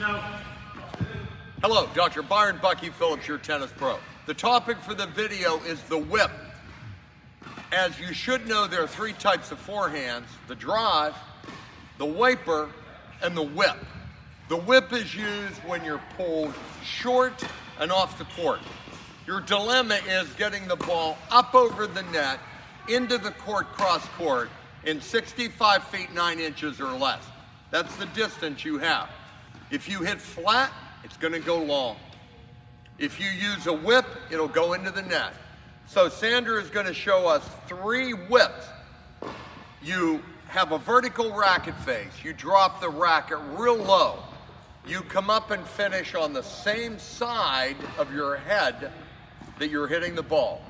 Hello, Dr. Byron Bucky Phillips, your tennis pro. The topic for the video is the whip. As you should know, there are three types of forehands the drive, the wiper, and the whip. The whip is used when you're pulled short and off the court. Your dilemma is getting the ball up over the net into the court cross court in 65 feet 9 inches or less. That's the distance you have. If you hit flat, it's going to go long. If you use a whip, it'll go into the net. So Sandra is going to show us three whips. You have a vertical racket face. You drop the racket real low. You come up and finish on the same side of your head that you're hitting the ball.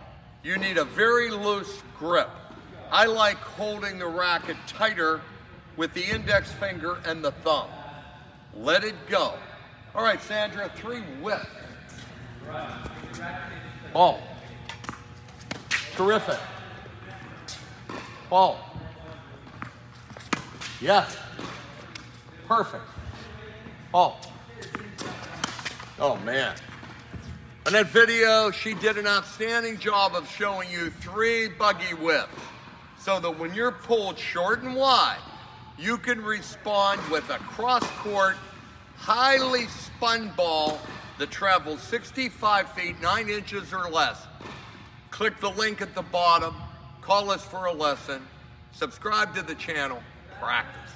You need a very loose grip. I like holding the racket tighter with the index finger and the thumb. Let it go. All right, Sandra, three whip. Ball. Terrific. Ball. Yes. Perfect. Ball. Oh, man. In that video, she did an outstanding job of showing you three buggy whips so that when you're pulled short and wide, you can respond with a cross court, highly spun ball that travels 65 feet, 9 inches or less. Click the link at the bottom, call us for a lesson, subscribe to the channel, practice.